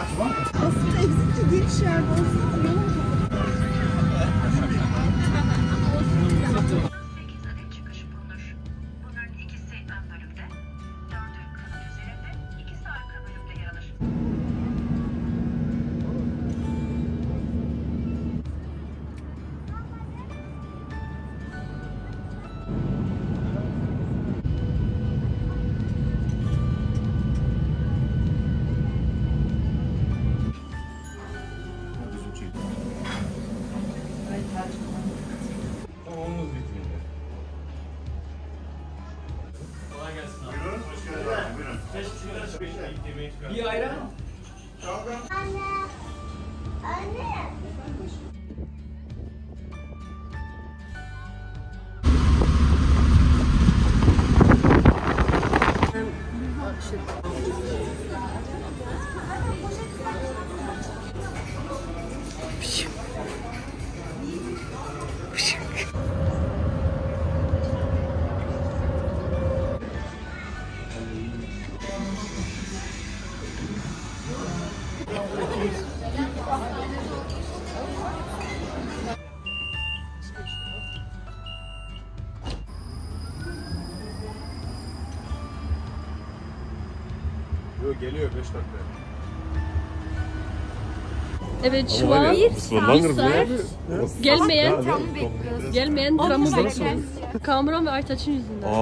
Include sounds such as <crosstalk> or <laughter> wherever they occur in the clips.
Aslında exit giriş yer olsa yolun geliyor 5 dakika. Evet şu an Sırlangır gelmeyen gelmeyen tramı bekliyoruz. Kamuran ve Aytaç'ın yüzünden.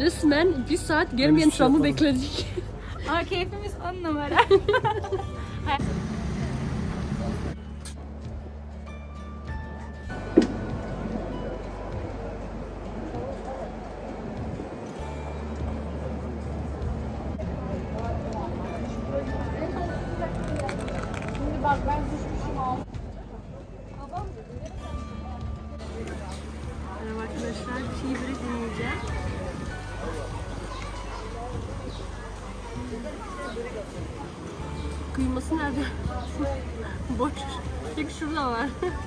Resmen bir saat gelmeyen tramı bekledik. Aa keyfimiz on numara. <laughs> Arkadaşlar, çiğ börek. Kıyması nerede? <laughs> Boş. Tek şurada var. <laughs>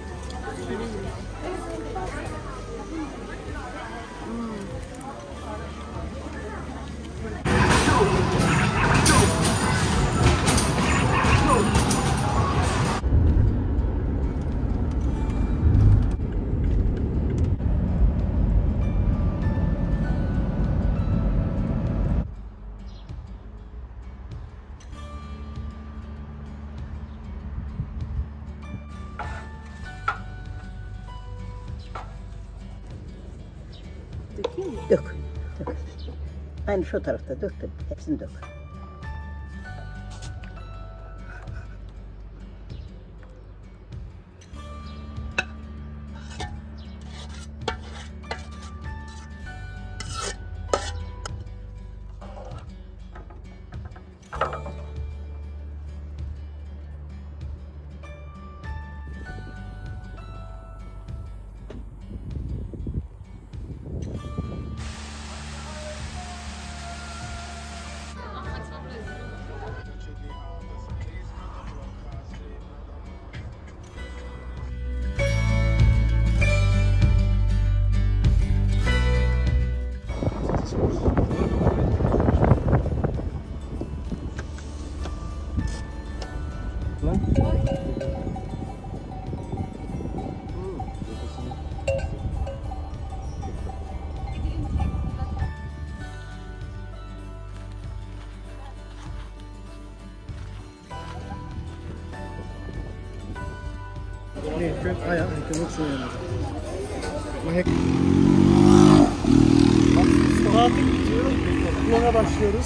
Dök. Dök. Aynı şu tarafta dök de hepsini dök. Tatil bitiyor. Vloga başlıyoruz.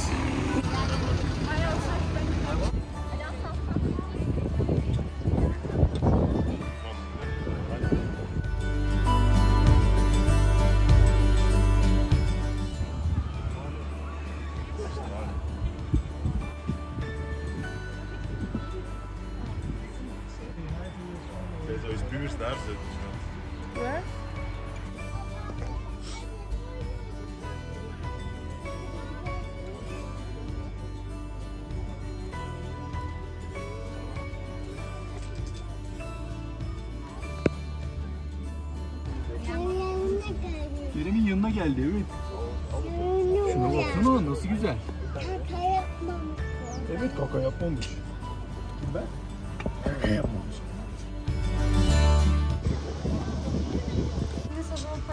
Yanına geldi evet. Şuna baksana nasıl güzel. Kaka yapmamış. Evet kaka yapmamış. Ben? Kaka yapmamış. Ne sabah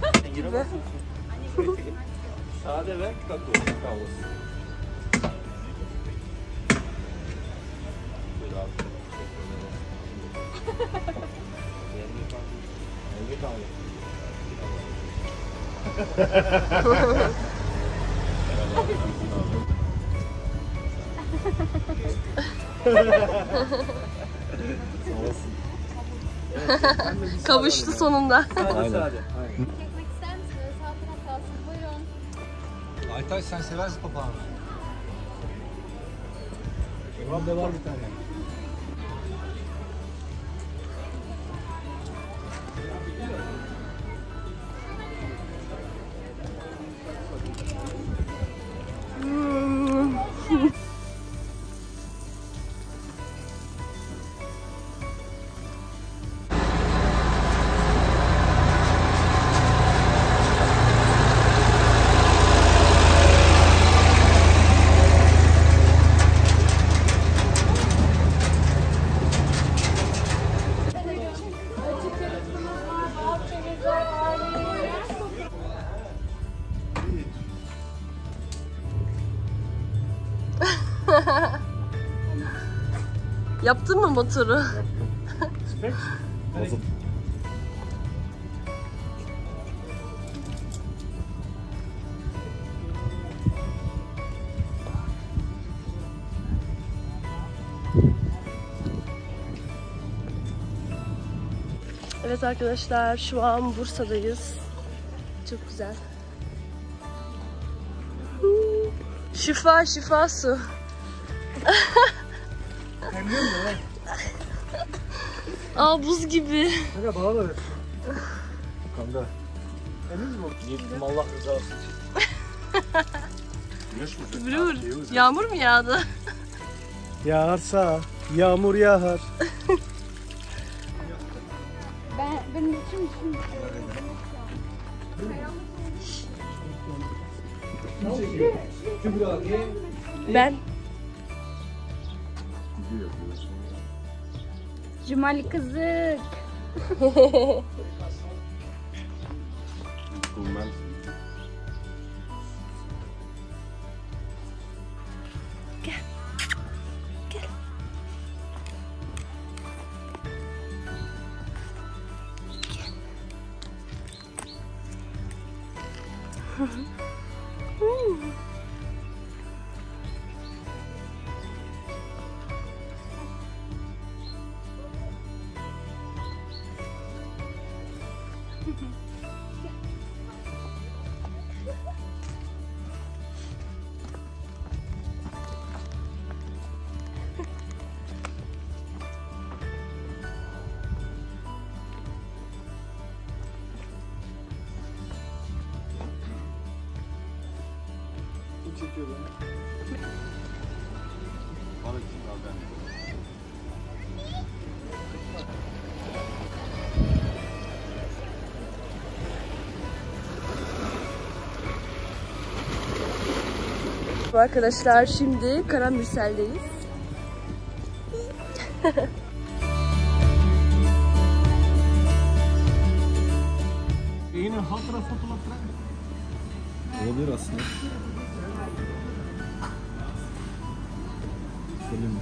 fark edilmesi bir şey değil. Sade ve kakao. Kakao. Kavuştu sonunda. Aynen. Çekmek ister misiniz? Sağ taraf kalsın. Buyurun. Aytaç sen seversin papağanı. De var bir tane. Yaptın mı motoru? Nasıl? Evet arkadaşlar şu an Bursa'dayız. Çok güzel. Şifa şifa su. <laughs> Aa buz gibi. Kanka bana da ver. Kanka. Temiz mi? Gittim Allah rızası için. <laughs> Güneş mi? Brur. Yağmur mu yağdı? Yağarsa yağmur yağar. <laughs> Ben, benim için için. Ben. Cemal kızık. Kumman. Gel. Gel. Gel. Arkadaşlar şimdi Karamürsel'deyiz. Yine hatıra fotoğraflar. Olabilir aslında. Söyleyeyim mi?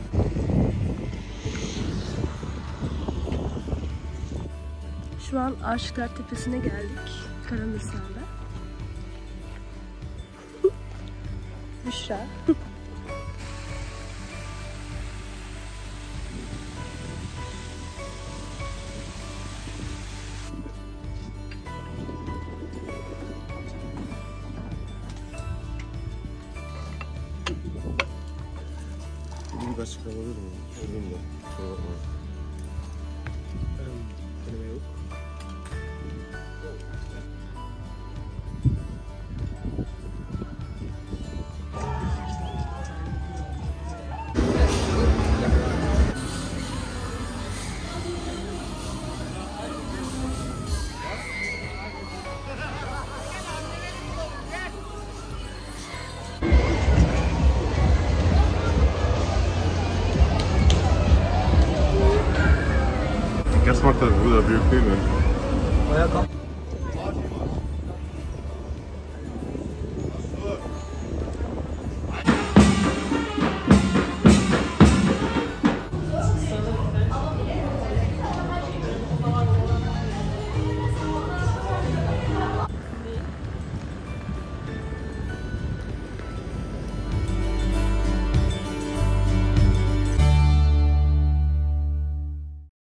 Şu an Aşıklar Tepesi'ne geldik. Karamürsel'de. Büşra. Bir kaşık alabilir miyim? Şuradan da. Da bu da